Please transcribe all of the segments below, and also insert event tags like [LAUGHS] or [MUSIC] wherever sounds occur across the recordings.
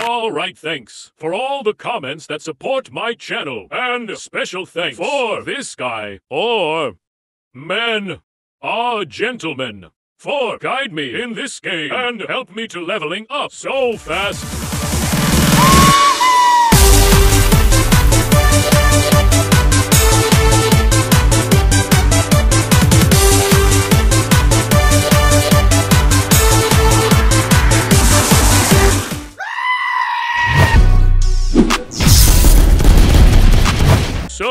Alright, thanks for all the comments that support my channel. And special thanks for this guy, or men, ah gentlemen, for guide me in this game and help me to leveling up so fast.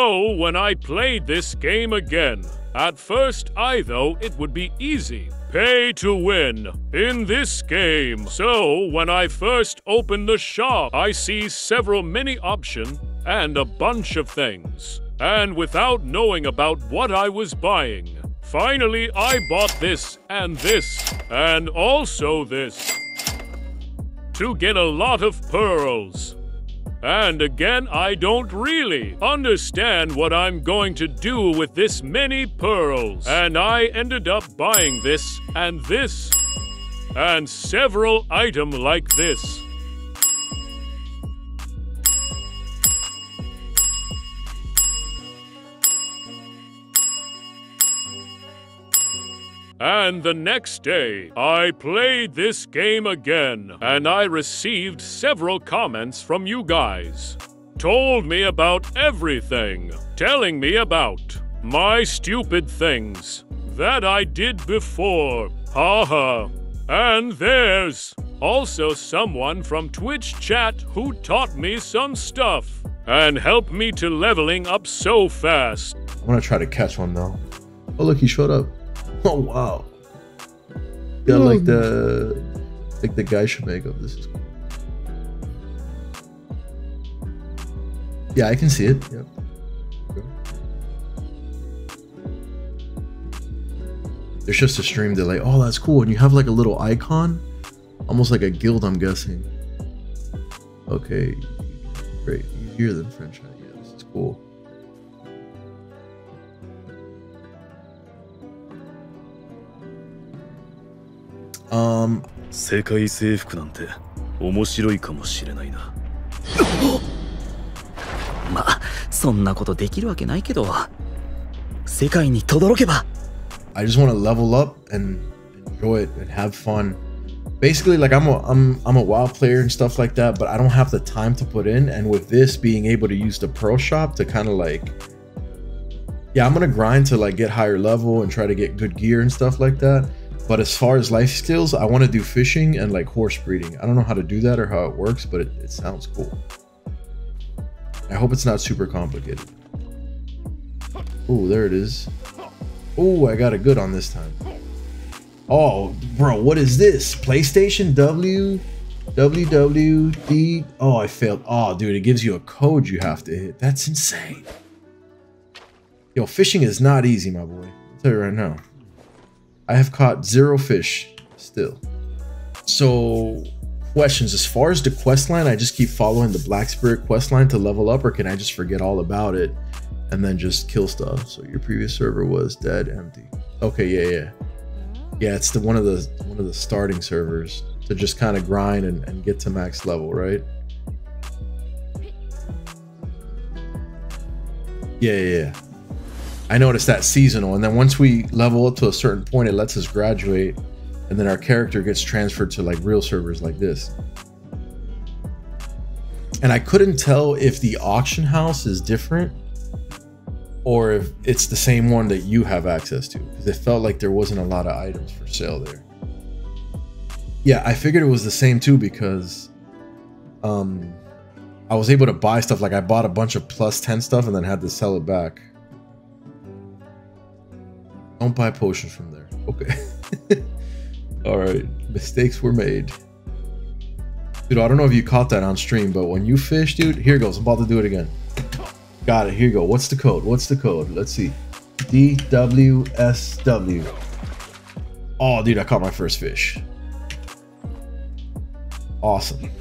So, when I played this game again, at first I thought it would be easy. Pay to win in this game. So, when I first open the shop, I see several mini options and a bunch of things. And without knowing about what I was buying, finally I bought this and this and also this to get a lot of pearls. And again, I don't really understand what I'm going to do with this many pearls. And I ended up buying this and this and several item like this. And the next day, I played this game again, and I received several comments from you guys. Told me about everything, telling me about my stupid things that I did before. Haha. And there's also someone from Twitch chat who taught me some stuff and helped me to leveling up so fast. I'm gonna try to catch one though. Oh look, he showed up. [LAUGHS] Oh wow. Yeah, like the like the guy should make up. This is cool. Yeah, I can see it. Yep. There's just a stream delay. Oh, that's cool. And you have like a little icon, almost like a guild, I'm guessing. Okay, great. Easier than French. Yeah, this is cool. Um, 世界征服なんて面白いかもしれないなまあそんなことできるわけないけど世界に轟けば [GASPS] I just want to level up and enjoy it and have fun. Basically, like I'm a I'm I'm a WoW player and stuff like that, but I don't have the time to put in. And with this, being able to use the Pearl Shop to kind of like, yeah, I'm gonna grind to like get higher level and try to get good gear and stuff like that. But as far as life skills, I want to do fishing and like horse breeding. I don't know how to do that or how it works, but it, it sounds cool. I hope it's not super complicated. Oh, there it is. Oh, I got a good on this time. Oh, bro, what is this? PlayStation W WWD. Oh, I failed. Oh, dude, it gives you a code you have to hit. That's insane. Yo, fishing is not easy, my boy. I'll tell you right now. I have caught zero fish still. So, questions. As far as the quest line, I just keep following the Black Spirit quest line to level up, or can I just forget all about it and then just kill stuff? So your previous server was dead, empty. Okay, yeah, yeah. Yeah, it's the one of the one of the starting servers to just kind of grind and, and get to max level, right? Yeah, yeah, yeah. I noticed that seasonal, and then once we level up to a certain point, it lets us graduate, and then our character gets transferred to like real servers like this. And I couldn't tell if the auction house is different or if it's the same one that you have access to because it felt like there wasn't a lot of items for sale there. Yeah, I figured it was the same too because um I was able to buy stuff like I bought a bunch of plus 10 stuff and then had to sell it back. Don't buy potions from there. Okay. [LAUGHS] All right, mistakes were made. Dude, I don't know if you caught that on stream, but when you fish, dude, here goes. I'm about to do it again. Got it. Here you go. What's the code? What's the code? Let's see. DWSW. Oh, dude, I caught my first fish. Awesome.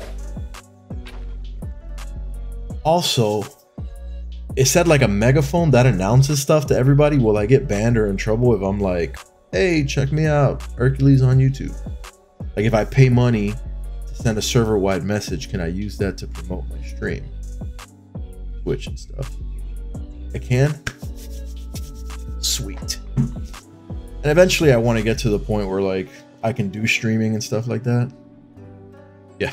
Also, it said like a megaphone that announces stuff to everybody. Will I get banned or in trouble if I'm like, hey, check me out, Erkulez on YouTube? Like if I pay money to send a server-wide message. Can I use that to promote my stream? Twitch and stuff. I can. Sweet. And eventually, I want to get to the point where like I can do streaming and stuff like that. Yeah,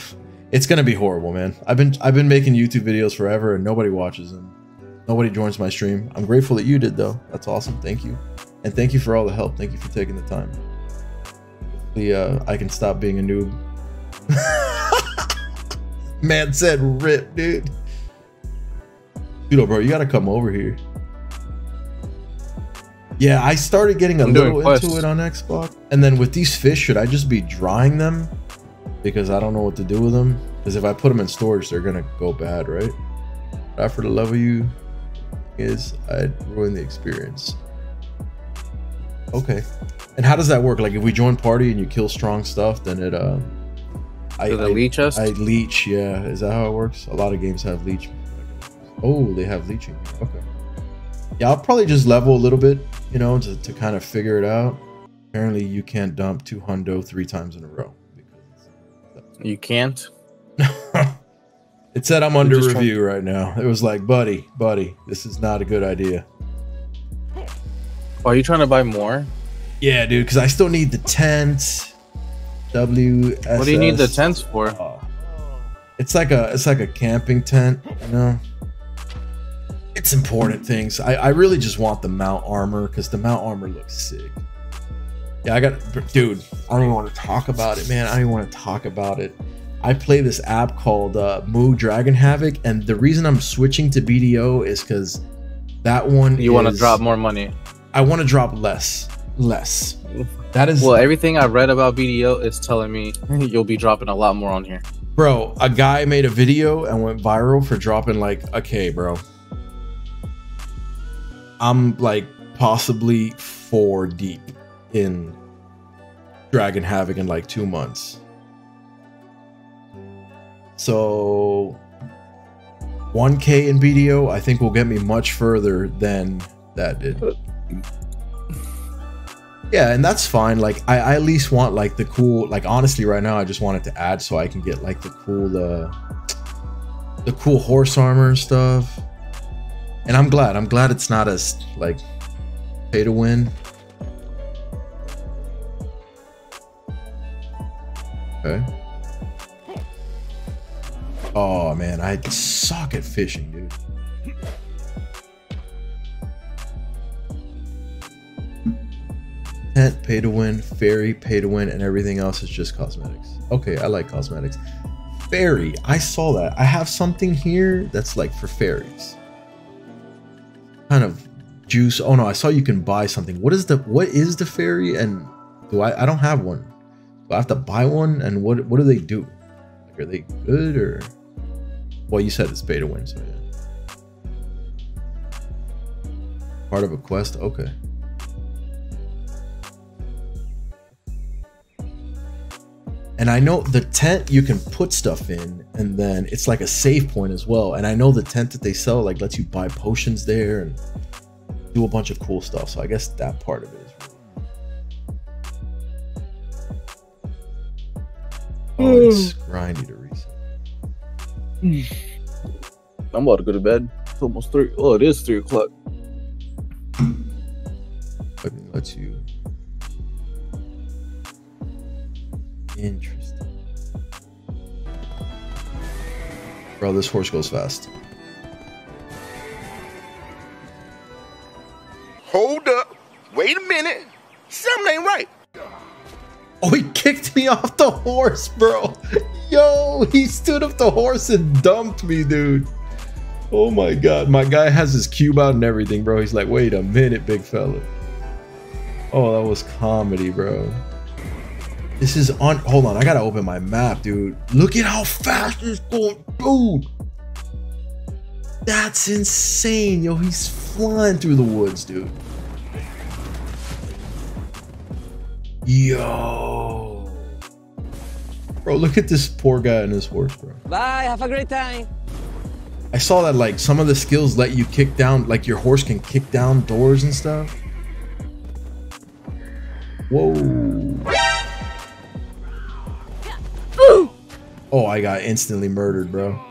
it's gonna be horrible, man. I've been I've been making YouTube videos forever and nobody watches them. Nobody joins my stream. I'm grateful that you did though. That's awesome. Thank you, and thank you for all the help. Thank you for taking the time. Hopefully, uh, I can stop being a noob. [LAUGHS] Man said rip, dude. Dude, bro, you gotta come over here. Yeah, I started getting a I'm little into it on Xbox. And then with these fish, should I just be drying them? Because I don't know what to do with them. Because if I put them in storage, they're gonna go bad, right? After the love of you is, I'd ruin the experience. Okay. And how does that work? Like if we join party and you kill strong stuff, then it uh I, the I, leech us? I leech, yeah. Is that how it works? A lot of games have leech. Oh, they have leeching. Okay. Yeah, I'll probably just level a little bit, you know, to, to kind of figure it out. Apparently, you can't dump two hundo three times in a row. You can't. It said I'm under just trying- review right now. It was like, buddy, buddy, this is not a good idea. Are you trying to buy more? Yeah, dude, because I still need the tent. W. What do you need the tents for? Oh. It's like a it's like a camping tent, you know. It's important things. I, I really just want the mount armor because the mount armor looks sick. Yeah, I got dude. I don't even want to talk about it, man. I don't even want to talk about it. I play this app called uh, MU Dragon Havoc, and the reason I'm switching to BDO is because that one You want to drop more money? I want to drop less, less. That is Well, everything I read about BDO is telling me [LAUGHS] you'll be dropping a lot more on here. Bro, a guy made a video and went viral for dropping like a K, bro. I'm like possibly four deep in Dragon Havoc in like two months. So 1K in BDO, I think will get me much further than that did. Yeah, and that's fine. Like I, I at least want like the cool like honestly right now I just want it to add so I can get like the cool uh the cool horse armor and stuff. And I'm glad. I'm glad it's not as like pay to win. Okay. Oh man, I suck at fishing, dude. Tent, pay to win, fairy, pay to win, and everything else is just cosmetics. Okay, I like cosmetics. Fairy, I saw that. I have something here that's like for fairies. Kind of juice. Oh no, I saw you can buy something. What is the what is the fairy? And do I I don't have one. Do I have to buy one? And what what do they do? Like, are they good or well you said it's beta win, so yeah. Part of a quest? Okay. And I know the tent you can put stuff in, and then it's like a save point as well. And I know the tent that they sell like lets you buy potions there and do a bunch of cool stuff. So I guess that part of it is. Really oh, it's hmm. grindy to reset. Hmm. I'm about to go to bed. It's almost three. Oh, it is three o'clock. But it lets you. Interesting. Bro, this horse goes fast. Hold up. Wait a minute. Something ain't right. Oh, he kicked me off the horse, bro. Yo, he stood up the horse and dumped me, dude. Oh my god. My guy has his cube out and everything, bro. He's like, wait a minute, big fella. Oh, that was comedy, bro. This is on. Hold on, I gotta open my map, dude. Look at how fast this going, dude. That's insane, yo. He's flying through the woods, dude. Yo. Bro, look at this poor guy and his horse, bro. Bye, have a great time. I saw that like some of the skills let you kick down, like your horse can kick down doors and stuff. Whoa. Oh, I got instantly murdered, bro.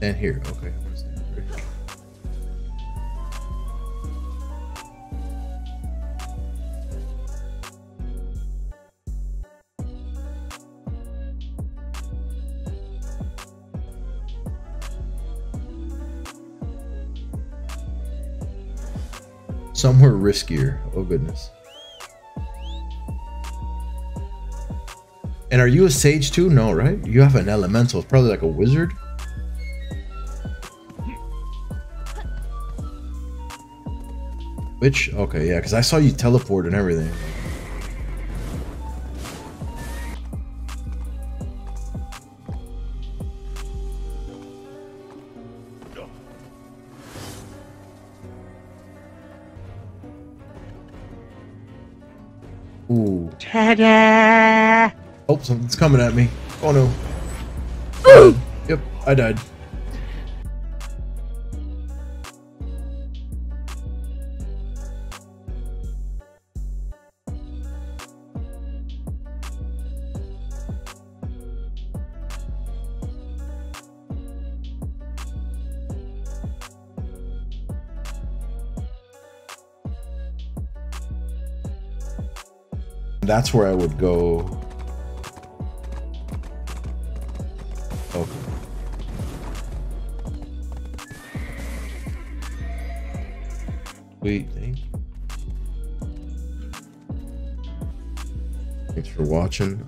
And here, okay. Somewhere riskier. Oh, goodness. And are you a sage too? No, right? You have an elemental. Probably like a wizard. Which? Okay, yeah, because I saw you teleport and everything. Ooh. Ta-da! Oh, something's coming at me. Oh no. Uh, yep, I died. That's where I would go. Okay. Wait, thank. Thanks for watching.